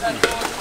Thank you.